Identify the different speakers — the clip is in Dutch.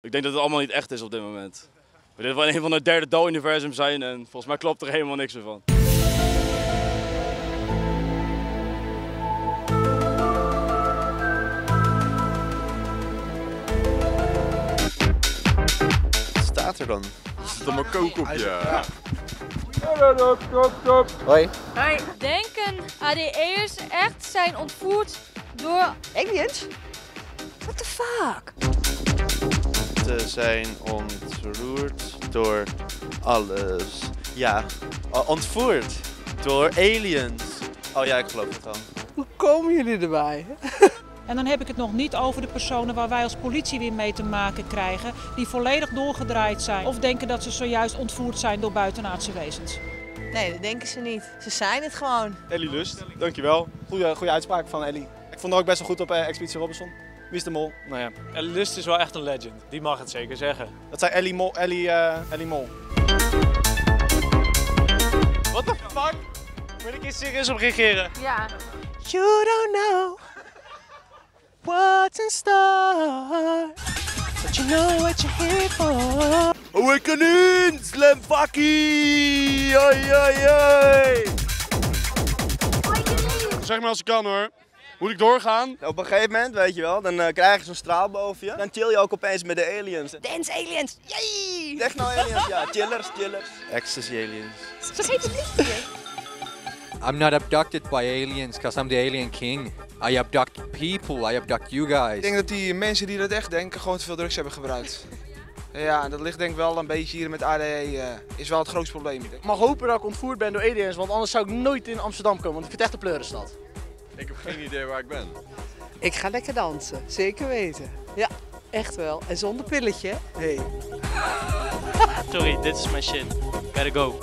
Speaker 1: Ik denk dat het allemaal niet echt is op dit moment. We dit wel een van de derde Doe-universum zijn en volgens mij klopt er helemaal niks meer van.
Speaker 2: Wat staat er dan?
Speaker 3: Is het allemaal kook op je?
Speaker 2: Hoi.
Speaker 4: Hoi. Denken ADE'ers echt zijn ontvoerd door aliens? What the fuck?
Speaker 2: Zijn ontroerd door alles. Ja, ontvoerd door aliens. Oh ja, ik geloof het al.
Speaker 5: Hoe komen jullie erbij?
Speaker 6: En dan heb ik het nog niet over de personen waar wij als politie weer mee te maken krijgen, die volledig doorgedraaid zijn of denken dat ze zojuist ontvoerd zijn door buitenaardse wezens.
Speaker 7: Nee, dat denken ze niet. Ze zijn het gewoon.
Speaker 8: Ellie Lust, dankjewel. Goeie, goede uitspraak van Ellie. Ik vond haar ook best wel goed op eh, Expeditie Robinson. Wie is de mol? Nou ja.
Speaker 9: Ellie Lust is wel echt een legend. Die mag het zeker zeggen.
Speaker 8: Dat zei Ellie Mol. Ellie, eh, Ellie Mol.
Speaker 9: What the fuck? Moet ik hier serieus op reageren?
Speaker 4: Ja.
Speaker 5: You don't know what's in store. But you know what you're here for.
Speaker 3: Awakening! Slam fucking! Oi, oi, oi!
Speaker 1: Zeg maar als ik kan hoor. Moet ik doorgaan?
Speaker 10: Op een gegeven moment, weet je wel, dan eh, krijg je zo'n straal boven je. Dan chill je ook opeens met de aliens.
Speaker 7: Dance aliens! Yay!
Speaker 10: Techno aliens, ja. Chillers, chillers.
Speaker 2: Ecstasy aliens.
Speaker 7: Vergeet het niet.
Speaker 11: I'm not abducted by aliens because I'm the alien king. I abduct people, I abduct you guys.
Speaker 5: Ik denk dat die mensen die dat echt denken gewoon te veel drugs hebben gebruikt. Ja, en dat ligt denk ik wel een beetje hier met ADE, eh, is wel het grootste probleem.
Speaker 8: Ik mag hopen dat ik ontvoerd ben door aliens, want anders zou ik nooit in Amsterdam komen, want ik vind het echt een pleurenstad.
Speaker 3: Ik heb geen idee waar ik ben.
Speaker 5: Ik ga lekker dansen, zeker weten. Ja, echt wel. En zonder pilletje. Hey.
Speaker 9: Sorry, dit is mijn shit. Gotta go.